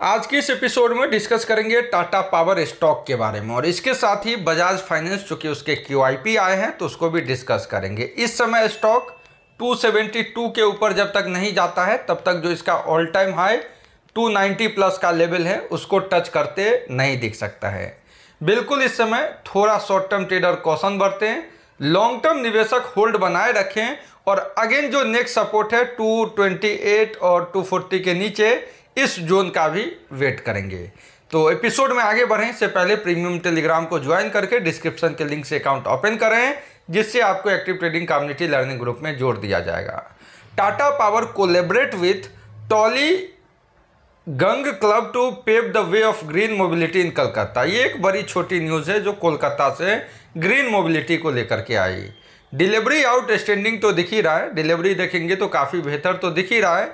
आज की इस एपिसोड में डिस्कस करेंगे टाटा पावर स्टॉक के बारे में। और इसके साथ ही बजाज फाइनेंस चूँकि उसके क्यूआईपी आए हैं तो उसको भी डिस्कस करेंगे। इस समय स्टॉक 272 के ऊपर जब तक नहीं जाता है, तब तक जो इसका ऑल टाइम हाई 290 प्लस का लेवल है, उसको टच करते नहीं दिख सकता है। बिल्कुल इस समय थोड़ा शॉर्ट टर्म ट्रेडर कौशन बरतें लॉन्ग टर्म निवेशक होल्ड बनाए रखें, और अगेन जो नेक्स्ट सपोर्ट है 228 और 240 के नीचे इस जोन का भी वेट करेंगे। तो एपिसोड में आगे बढ़ें। से पहले प्रीमियम टेलीग्राम को ज्वाइन करके डिस्क्रिप्शन के लिंक से अकाउंट ओपन करें, जिससे आपको active trading community learning group में जोड़ दिया जाएगा। Tata power collaborate with Tollygunge club to pave the way of green mobility in Calcutta. ये एक बड़ी छोटी न्यूज़ है जो कोलकाता से ग्रीन मोबिलिटी को लेकर के आई। डिलीवरी आउट स्टैंडिंग तो दिख ही रहा है। डिलीवरी देखेंगे तो काफ़ी बेहतर तो दिख ही रहा है।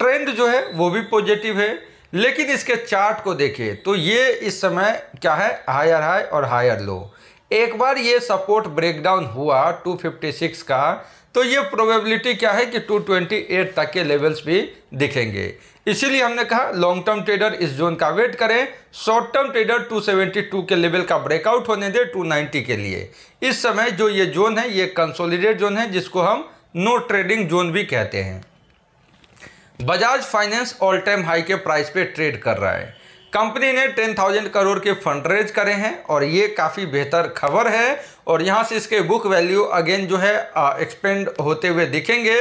ट्रेंड जो है, वो भी पॉजिटिव है, लेकिन इसके चार्ट को देखिए तो ये इस समय क्या है? हायर हाई और हायर लो एक बार ये सपोर्ट ब्रेकडाउन हुआ 256 का तो ये प्रोबेबिलिटी क्या है कि 228 तक के लेवल्स भी दिखेंगे। इसीलिए हमने कहा लॉन्ग टर्म ट्रेडर इस जोन का वेट करें। शॉर्ट टर्म ट्रेडर 272 के लेवल का ब्रेकआउट होने दे 290 के लिए। इस समय जो ये जोन है, ये कंसोलिडेट जोन है, जिसको हम नो ट्रेडिंग जोन भी कहते हैं। Bajaj finance all time high के प्राइस पे ट्रेड कर रहा है। कंपनी ने टेन थाउज़ेंड करोड़ के फंड रेज करे हैं और ये काफ़ी बेहतर खबर है और यहाँ से इसके बुक वैल्यू अगेन जो है एक्सपेंड होते हुए दिखेंगे।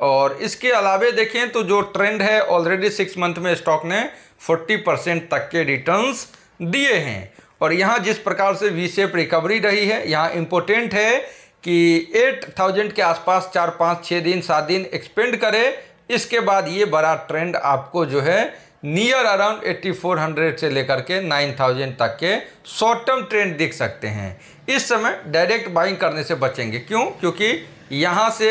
और इसके अलावे देखें तो जो ट्रेंड है ऑलरेडी सिक्स मंथ में स्टॉक ने 40 परसेंट तक के रिटर्न्स दिए हैं। और यहाँ जिस प्रकार से वी शेप रिकवरी रही है, यहाँ इम्पोर्टेंट है कि 8000 के आसपास चार पाँच छः दिन, सात दिन एक्सपेंड करे। इसके बाद ये बड़ा ट्रेंड आपको जो है नियर अराउंड 8400 से लेकर के 9000 तक के शॉर्ट टर्म ट्रेंड दिख सकते हैं। इस समय डायरेक्ट बाइंग करने से बचेंगे। क्यों? क्योंकि यहाँ से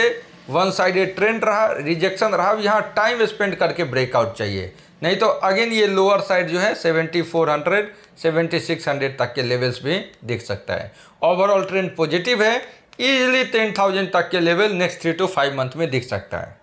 वन साइडेड ट्रेंड रहा रिजेक्शन रहा यहाँ टाइम स्पेंड करके ब्रेकआउट चाहिए। नहीं तो अगेन ये लोअर साइड जो है 7400 7600 तक के लेवल्स भी दिख सकता है। ओवरऑल ट्रेंड पॉजिटिव है इजीली 10000 तक के level next three two five month में दिख सकता है।